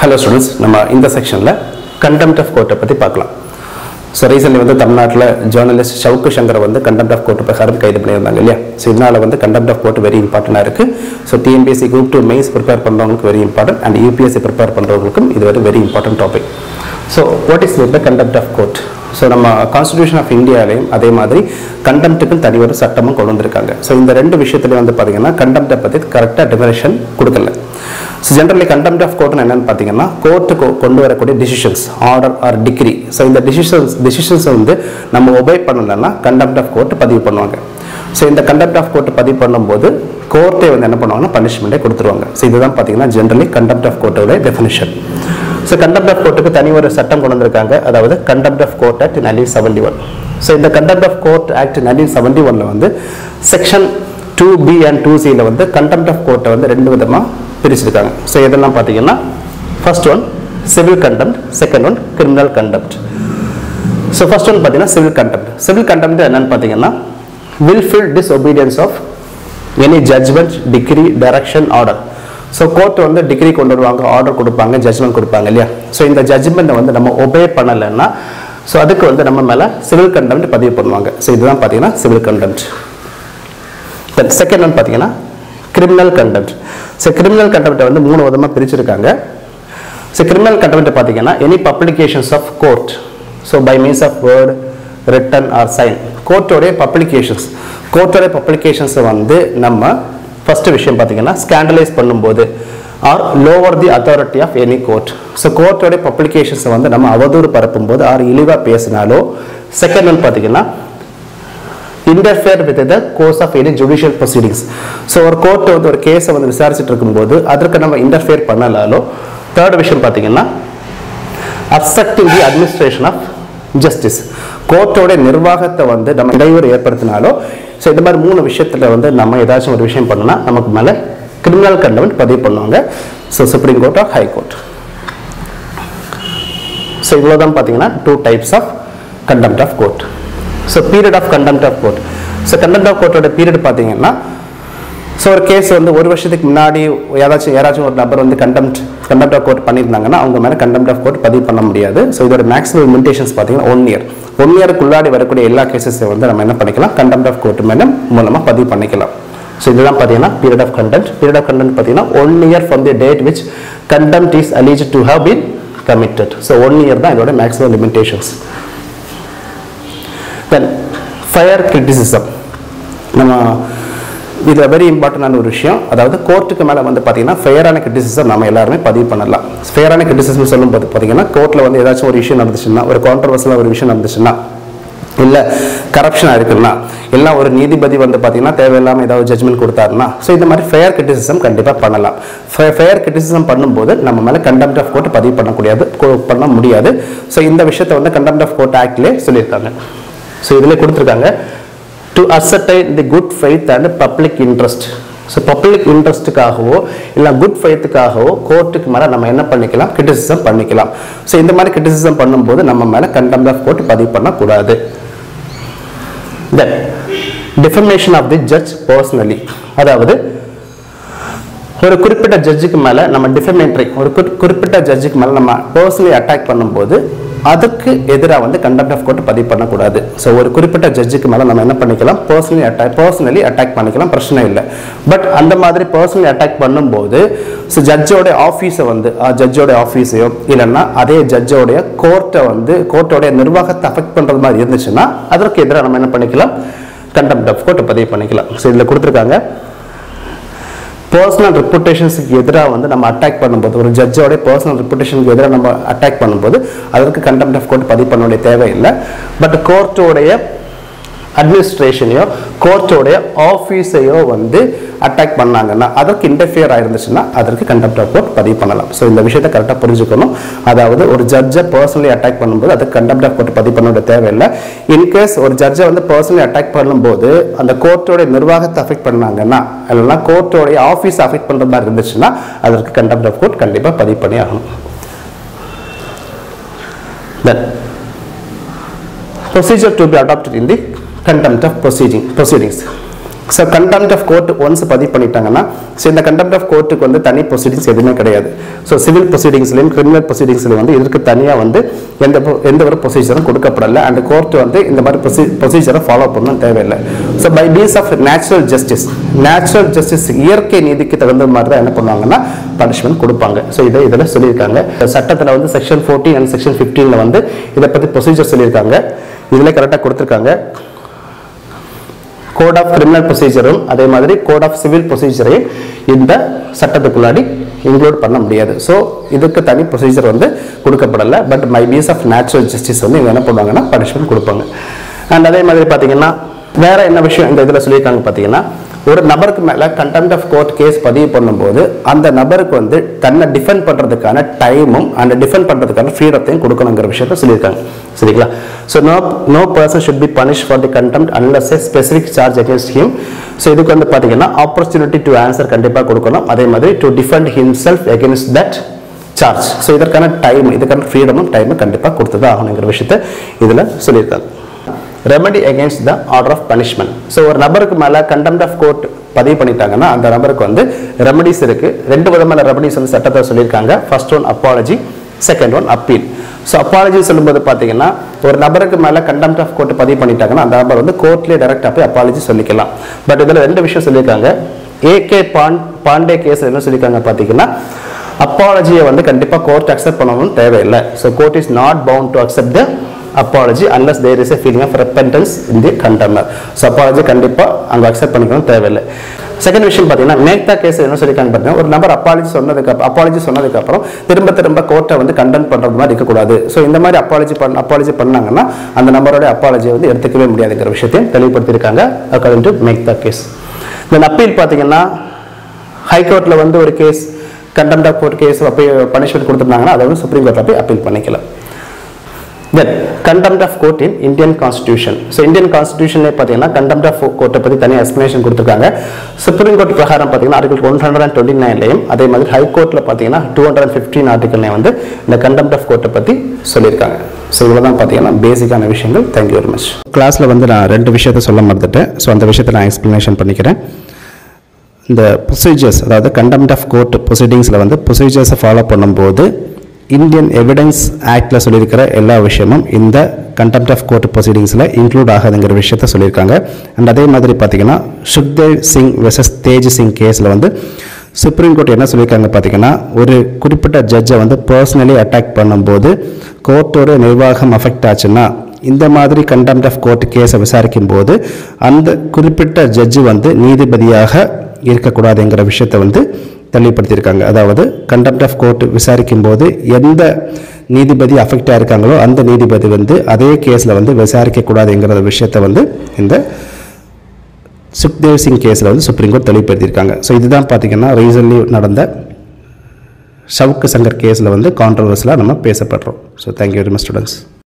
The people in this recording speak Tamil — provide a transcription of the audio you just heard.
ஹலோ ஸ்டூடெண்ட்ஸ் நம்ம இந்த செக்ஷனில் கண்டெம்ட் ஆஃப் கோர்ட்டை பற்றி பார்க்கலாம். ஸோ ரீசன்லி வந்து தமிழ்நாட்டில் ஜேர்னலிஸ்ட் சவுக்கு சங்கர் வந்து கண்டெம்ட் ஆஃப் கோர்ட் பிரகாரம் கைது பண்ணியிருந்தாங்க இல்லையா? ஸோ இதனால் வந்து கண்டெம்ட் ஆஃப் கோர்ட் வெரி இம்பார்ட்டண்டாக இருக்குது so TNPSC group two mains prepare பண்ணுறவங்களுக்கு very important and UPSC prepare பண்ணுறவங்களுக்கும் இது ஒரு very important topic so what is the contempt of court so நம்ம கான்ஸ்டியூஷன் ஆஃப் இந்தியாவிலையும் அதே மாதிரி கண்டெம்ட்டுக்கும் தனி ஒரு சட்டமும் கொண்டு வந்திருக்காங்க. ஸோ இந்த ரெண்டு விஷயத்துலையும் வந்து பார்த்தீங்கன்னா கண்டெம்ட்டை பற்றி கரெக்டாக டெஃபினேஷன் கொடுக்கல. ஸோ ஜென்ரலி கண்டெம்ட் ஆஃப் கோர்ட்னு என்னன்னு பார்த்தீங்கன்னா கோர்ட்டுக்கு கொண்டு வரக்கூடிய decisions order or decree so இந்த டிசிஷன்ஸ் டிசிஷன்ஸை வந்து நம்ம ஒபே பண்ணலைன்னா கண்டெம்ட் ஆஃப் கோர்ட் பதிவு பண்ணுவாங்க. ஸோ இந்த கண்டெம்ட் ஆஃப் கோர்ட் பதிவு பண்ணும்போது கோர்ட்டே வந்து என்ன பண்ணுவாங்கன்னா பனிஷ்மெண்ட்டே கொடுத்துருவாங்க. ஸோ இதுதான் பார்த்தீங்கன்னா ஜென்ரலி கண்டெம்ட் ஆஃப் கோர்ட்டோட டெஃபினிஷன் ஸோ கண்டெம்ட் ஆஃப் கோர்ட்டுக்கு தனி ஒரு சட்டம் கொண்டு வந்திருக்காங்க. அதாவது contempt of court act nineteen seventy one so இந்த contempt of court act nineteen seventy ஒனில் வந்து section two B and two சியில் வந்து கண்டெம்ட் ஆஃப் கோர்ட்டை வந்து ரெண்டு விதமாக பிரிச்சிருக்காங்க. ஸோ இதெல்லாம் பார்த்தீங்கன்னா first one civil contempt second one criminal contempt so first one பார்த்தீங்கன்னா சிவில் கண்டெம்ட் சிவில் கண்டெம்ட் என்னன்னு பார்த்தீங்கன்னா willful disobedience of any judgment decree direction order so court வந்து டிகிரி கொண்டு வருவாங்க ஆர்டர் கொடுப்பாங்க ஜட்ஜ்மெண்ட் கொடுப்பாங்க இல்லையா? ஸோ இந்த ஜட்ஜ்மெண்ட்டை வந்து நம்ம ஒபே பண்ணலைன்னா ஸோ அதுக்கு வந்து நம்ம மேலே சிவில் கண்டெம்ட் பதிவு பண்ணுவாங்க. ஸோ இதுதான் பார்த்தீங்கன்னா civil contempt then second one பார்த்தீங்கன்னா கிரிமினல் கண்டெம்ட் ஸோ கிரிமினல் கண்டெம்ட்டை வந்து மூணு விதமாக பிரிச்சிருக்காங்க. ஸோ கிரிமினல் கண்டெம்ட்டை பார்த்தீங்கன்னா any publications of court so by means of word written or sign கோர்ட்டோடைய publications கோர்ட்டோடைய பப்ளிகேஷன்ஸை வந்து நம்ம ஃபஸ்ட்டு விஷயம் பார்த்தீங்கன்னா ஸ்கேண்டலைஸ் பண்ணும்போது or lower the authority of any court so கோர்ட்டோடைய பப்ளிகேஷன்ஸை வந்து நம்ம அவதூறு பரப்பும்போது ஆர் இழிவாக பேசினாலோ செகண்ட் ஒன் பார்த்தீங்கன்னா interfere with the course of any judicial proceedings so ஒரு கோர்ட் வந்து ஒரு கேஸை வந்து விசாரிச்சுட்டு இருக்கும்போது அதற்கு நம்ம இன்டர்ஃபியர் பண்ணலாலோ தேர்ட் விஷயம் பார்த்தீங்கன்னா obstructing the administration of justice கோர்ட்டோட நிர்வாகத்தை வந்து நம்ம இடையூறு ஏற்படுத்தினாலோ ஸோ இந்த மாதிரி மூணு விஷயத்தில் வந்து நம்ம ஏதாச்சும் ஒரு விஷயம் பண்ணோம்னா நமக்கு மேலே கிரிமினல் கண்டமெண்ட் பதிவு பண்ணுவாங்க. So supreme court or high court so இவ்வளோதான் பார்த்தீங்கன்னா two types of contempt of court so period of contempt of court so contempt of கோர்ட்டோட period பார்த்தீங்கன்னா ஸோ ஒரு கேஸ் வந்து ஒரு வருஷத்துக்கு முன்னாடி யாராச்சும் யாராச்சும் ஒரு நபர் வந்து கண்டெம்ட் கண்டெம்ட் ஆஃப் கோர்ட் பண்ணியிருந்தாங்கன்னா அவங்க மேலே கண்டெம்ட் ஆஃப் கோர்ட் பதிவு பண்ண முடியாது. ஸோ இதோட மேக்ஸிமம் லிமிடேஷன்ஸ் பார்த்தீங்கன்னா ஒன் இயர் ஒன் இயருக்குள்ளாடி வரக்கூடிய எல்லா கேசஸை வந்து நம்ம என்ன பண்ணிக்கலாம் கண்டெம்ட் ஆஃப் கோர்ட் மேலே மூலமாக பதிவு பண்ணிக்கலாம். ஸோ இதெல்லாம் பார்த்தீங்கன்னா period of contempt period of contempt பார்த்தீங்கன்னா one year from the date which contempt is alleged to have been committed so one year தான் இதோட maximum limitations then fair criticism நம்ம இது வெரி இம்பார்ட்டண்டான ஒரு விஷயம் அதாவது கோர்ட்டுக்கு மேலே வந்து பார்த்தீங்கன்னா ஃபேரான கிரிட்டிசிசம் நம்ம எல்லாருமே பதிவு பண்ணலாம். ஃபேரான கிரிட்டிசிசம் சொல்லும்போது பார்த்தீங்கன்னா கோர்ட்டில் வந்து ஏதாச்சும் ஒரு விஷயம் நடந்துச்சுன்னா ஒரு கான்ட்ரவர்ஸில் ஒரு விஷயம் நடந்துச்சுன்னா இல்லை கரப்ஷனாக இருக்குன்னா இல்லை ஒரு நீதிபதி வந்து பார்த்தீங்கன்னா தேவையில்லாமல் ஏதாவது ஜட்மெண்ட் கொடுத்தாருன்னா ஸோ இந்த மாதிரி ஃபேர் கிரிட்டிசிசம் கண்டிப்பாக பண்ணலாம். ஃபேர் கிரிட்டிசிசம் பண்ணும்போது நம்ம மேலே கண்டெம்ட் ஆஃப் கோர்ட் பதிவு பண்ணக்கூடியது பண்ண முடியாது. ஸோ இந்த விஷயத்தை வந்து கண்டெம்ட் ஆஃப் கோர்ட் ஆக்ட்லேயே சொல்லியிருக்காங்க. ஸோ இதில் கொடுத்துருக்காங்க to ascertain the good faith and public interest so public இன்ட்ரெஸ்ட்டுக்காகவோ இல்லை குட் ஃபைத்துக்காகவோ கோர்ட்டுக்கு மேலே நம்ம என்ன பண்ணிக்கலாம்? கிரிட்டிசிசம் பண்ணிக்கலாம். ஸோ இந்த மாதிரி கிரிட்டிசிசம் பண்ணும்போது நம்ம மேலே கண்டெம்ட் ஆஃப் கோர்ட் பதிவு பண்ணக்கூடாது. Then defamation of the judge personally அதாவது ஒரு குறிப்பிட்ட ஜட்ஜுக்கு மேலே நம்ம டிஃபர்மேட்ரி ஒரு குறிப்பிட்ட ஜட்ஜுக்கு மேலே நம்ம பர்சனலி அட்டாக் பண்ணும்போது அதுக்கு எதிராக வந்து கண்டெம்ட் ஆஃப் கோர்ட் பதிவு பண்ணக்கூடாது. ஸோ ஒரு குறிப்பிட்ட ஜட்ஜுக்கு மேலே நம்ம என்ன பண்ணிக்கலாம்? பர்சனலி அட்டாக் பர்சனலி அட்டாக் பண்ணிக்கலாம். பிரச்சனை இல்லை. பட் அந்த மாதிரி பர்சனலி அட்டாக் பண்ணும்போது ஸோ ஜட்ஜோட ஆஃபீஸை வந்து ஜட்ஜோட ஆஃபீஸையோ இல்லைன்னா அதே ஜட்ஜோடைய கோர்ட்டை வந்து கோர்ட்டோடைய நிர்வாகத்தை அஃபெக்ட் பண்ணுறது மாதிரி இருந்துச்சுன்னா அதற்கு எதிராக நம்ம என்ன பண்ணிக்கலாம்? கண்டெம்ட் ஆஃப் கோர்ட்டை பதிவு பண்ணிக்கலாம். ஸோ இதில் கொடுத்துருக்காங்க. பர்சனல் ரெப்புடேஷன்ஸுக்கு எதிராக வந்து நம்ம அட்டாக் பண்ணும்போது ஒரு ஜட்ஜோடைய பர்சனல் ரெப்புடேஷனுக்கு எதிராக நம்ம அட்டாக் பண்ணும்போது அதற்கு கண்டெம்ட் ஆஃப் கோர்ட் பதிவு பண்ண வேண்டிய தேவையில்லை பட் கோர்ட்டோடைய அட்மினிஸ்ட்ரேஷனையோ கோர்ட்டோடைய ஆஃபீஸையோ வந்து அட்டாக் பண்ணாங்கன்னா அதற்கு இன்டர்ஃபியர் ஆயிருந்துச்சுன்னா அதற்கு கண்டெப்ட் ஆஃப் கோர்ட் பதிவு பண்ணலாம். ஸோ இந்த விஷயத்தை கரெக்டாக புரிஞ்சுக்கணும். அதாவது ஒரு ஜட்ஜை பர்சனலி அட்டாக் பண்ணும்போது அதுக்கு கண்டெப்ட் ஆஃப் கோர்ட் பதிவு பண்ண தேவையில்லை. இன்கேஸ் ஒரு ஜட்ஜை வந்து பர்சனலி அட்டாக் பண்ணும்போது அந்த கோர்ட்டோடைய நிர்வாகத்தை அஃபெக்ட் பண்ணாங்கன்னா இல்லைன்னா கோர்ட்டோடைய ஆஃபீஸ் அஃபெக்ட் பண்ணுற மாதிரி இருந்துச்சுன்னா அதற்கு கண்டெப்ட் ஆஃப் கோர்ட் கண்டிப்பாக பதிவு பண்ணி ஆகணும். Then procedure to be adopted in the contempt of proceeding proceedings so contempt of court once பதிவு பண்ணிட்டாங்கன்னா ஸோ இந்த கண்டெம்ட் ஆஃப் கோர்ட்டுக்கு வந்து தனி ப்ரொசீடிங்ஸ் எதுவுமே கிடையாது. ஸோ சிவில் ப்ரொசீடிங்ஸ்லையும் கிரிமினல் ப்ரொசீடிங்ஸ்லையும் வந்து இதற்கு தனியாக வந்து எந்த எந்த ஒரு ப்ரொசீஜரும் கொடுக்கப்படல. அண்ட் கோர்ட் வந்து இந்த மாதிரி ப்ரொசீ ப்ரொசீஜரை ஃபாலோ பண்ணணும் தேவையில்லை. So by piece of natural justice natural justice இயற்கை நீதிக்கு தகுந்த மாதிரி தான் என்ன பண்ணுவாங்கன்னா பனிஷ்மெண்ட் கொடுப்பாங்க. ஸோ இதை இதில் சொல்லியிருக்காங்க. சட்டத்தில் வந்து செக்ஷன் ஃபோர்டீன் அண்ட் செக்ஷன் ஃபிஃப்டீனில் வந்து இதை பற்றி ப்ரொசீஜர் சொல்லியிருக்காங்க. இதில் கரெக்டாக கொடுத்துருக்காங்க. கோட் ஆஃப் கிரிமினல் ப்ரொசீஜரும் அதே மாதிரி கோட் ஆஃப் சிவில் ப்ரொசீஜரையும் இந்த சட்டத்துக்குள்ளாடி இன்க்ளூட் பண்ண முடியாது. ஸோ இதுக்கு தனி ப்ரொசீஜர் வந்து கொடுக்கப்படலை. But my piece of natural justice வந்து இவங்க என்ன பண்ணுவாங்கன்னா பனிஷ்மெண்ட் கொடுப்பாங்க. அண்ட் அதே மாதிரி பார்த்தீங்கன்னா வேற என்ன விஷயம் இந்த இதில் சொல்லியிருக்காங்க பார்த்தீங்கன்னா ஒரு நபருக்கு மேலே கண்டெம்ட் ஆஃப் கோர்ட் கேஸ் பதிவு பண்ணும்போது அந்த நபருக்கு வந்து தன்னை டிஃபெண்ட் பண்ணுறதுக்கான டைமும் அந்த டிஃபெண்ட் பண்ணுறதுக்கான ஃப்ரீடத்தையும் கொடுக்கணுங்கிற விஷயத்த சொல்லியிருக்காங்க. சரிங்களா? So no no person should be punish for the contempt unless a specific charge against him so இதுக்கு வந்து பார்த்தீங்கன்னா ஆப்பர்ச்சுனிட்டி டு ஆன்சர் கண்டிப்பாக கொடுக்கணும். அதே மாதிரி to defend himself against that charge so இதற்கான டைம் இதுக்கான ஃப்ரீடமும் டைமும் கண்டிப்பாக கொடுத்து தான் ஆகணுங்கிற விஷயத்த இதில் சொல்லியிருக்காங்க. Remedy against the order of punishment so ஒரு நபருக்கு மேலே கண்டெம்ட் ஆஃப் கோர்ட் பதிவு பண்ணிட்டாங்கன்னா அந்த நபருக்கு வந்து ரெமடிஸ் இருக்கு. ரெண்டு விதமான ரெமடிஸ் வந்து சட்டத்தை சொல்லியிருக்காங்க. First one apology second one appeal so apology சொல்லும்போது பார்த்தீங்கன்னா ஒரு நபருக்கு மேலே கண்டெம்ட் ஆஃப் கோர்ட் பதிவு பண்ணிட்டாங்கன்னா அந்த நபர் வந்து கோர்ட்லேயே டைரெக்டாக போய் அப்பாலஜி சொல்லிக்கலாம். பட் இதில் ரெண்டு விஷயம் சொல்லியிருக்காங்க. ஏகே பாண்ட் பாண்டே கேஸ் என்ன சொல்லியிருக்காங்க பார்த்தீங்கன்னா அப்பாலஜியை வந்து கண்டிப்பாக கோர்ட் அக்செப்ட் பண்ணணும்னு தேவையில்லை. So court is not bound to accept the apology unless there is feeling of of repentance in the condemner so apology கண்டிப்பாக அங்கே அக்செப்ட் பண்ணிக்கணும் தேவையில்லை. செகண்ட் விஷயம் பார்த்தீங்கன்னா மேக்தா கேஸ் என்ன சொல்லியிருக்காங்க பார்த்தீங்கன்னா ஒரு நபர் அப்பாலஜி சொன்னதுக்கு அப்பாலஜி சொன்னதுக்கப்புறம் திரும்ப திரும்ப கோர்ட்டை வந்து கண்டன் பண்ணுறது மாதிரி இருக்கக்கூடாது. ஸோ இந்த மாதிரி அப்பாலஜி பண்ண அப்பாலஜி பண்ணாங்கன்னா அந்த நபரோட அப்பாலஜியை வந்து எடுத்துக்கவே முடியாதுங்கிற விஷயத்தையும் தெளிவுபடுத்தியிருக்காங்க according to Mehta case then appeal பார்த்தீங்கன்னா ஹைகோர்ட்டில் வந்து ஒரு case contempt of court case அப்போ பனிஷ்மெண்ட் கொடுத்துருந்தாங்கன்னா அதை வந்து சுப்ரீம் கோர்ட்டில் போய் அப்பீல் பண்ணிக்கலாம் then contempt of court in Indian constitution so Indian கான்ஸ்டியூஷன்லேயே பார்த்தீங்கன்னா கண்டெம்ட் ஆஃப் கோர்ட்டை பற்றி தனியாக எக்ஸ்பிளேஷன் கொடுத்துருக்காங்க. சுப்ரீம் கோர்ட் பிரகாரம் பார்த்தீங்கன்னா article one hundred and twenty நைன்லையும் அதே மாதிரி ஹை கோர்ட்டில் பார்த்தீங்கன்னா டூ ஹண்ட்ரட் அண்ட் ஃபிஃப்டீன் ஆர்டிகல்லையும் வந்து இந்த கண்டெம்ட் ஆஃப் கோர்ட்டை பற்றி சொல்லியிருக்காங்க. ஸோ இவ்வளோ தான் பார்த்தீங்கன்னா பேசிக்கான விஷயங்கள். தேங்க்யூ வெரி மச் கிளாஸில் வந்து நான் ரெண்டு விஷயத்த சொல்ல மறந்துட்டேன். ஸோ அந்த விஷயத்தை நான் எக்ஸ்பிளனேஷன் பண்ணிக்கிறேன். இந்த ப்ரொசீஜர்ஸ் அதாவது கண்டெம்ட் ஆஃப் கோர்ட் ப்ரொசீடிங்ஸில் வந்து ப்ரொசீஜர்ஸை ஃபாலோ பண்ணும்போது இந்தியன் எவிடன்ஸ் ஆக்டில் சொல்லியிருக்கிற எல்லா விஷயமும் இந்த கண்டெம்ட் ஆஃப் கோர்ட் ப்ரொசீடிங்ஸில் இன்க்ளூட் ஆகாதுங்கிற விஷயத்த சொல்லியிருக்காங்க. அண்ட் அதே மாதிரி பார்த்தீங்கன்னா சுக்தேவ் சிங் வெர்சஸ் தேஜ் சிங் கேஸில் வந்து சுப்ரீம் கோர்ட் என்ன சொல்லியிருக்காங்க பார்த்தீங்கன்னா ஒரு குறிப்பிட்ட ஜட்ஜை வந்து பர்சனலி அட்டாக் பண்ணும்போது கோர்ட்டோட நிர்வாகம் அஃபெக்ட் ஆச்சுன்னா இந்த மாதிரி கண்டெம்ட் ஆஃப் கோர்ட் கேஸை விசாரிக்கும் போது அந்த குறிப்பிட்ட ஜட்ஜு வந்து நீதிபதியாக இருக்கக்கூடாதுங்கிற விஷயத்தை வந்து தெளிவுபடுத்தியிருக்காங்க. அதாவது கண்டெம்ட் ஆஃப் கோர்ட் விசாரிக்கும் போது எந்த நீதிபதி அஃபெக்டாக இருக்காங்களோ அந்த நீதிபதி வந்து அதே கேஸில் வந்து விசாரிக்கக்கூடாதுங்கிற விஷயத்தை வந்து இந்த சுக்தேவ் சிங் கேஸில் வந்து சுப்ரீம் கோர்ட் தெளிவுபடுத்தியிருக்காங்க. ஸோ இதுதான் பார்த்தீங்கன்னா ரீசன்லி நடந்த ஷவுக்கு சங்கர் கேஸில் வந்து கான்ட்ரவர்ஸில் நம்ம பேசப்படுறோம். So thank you very much students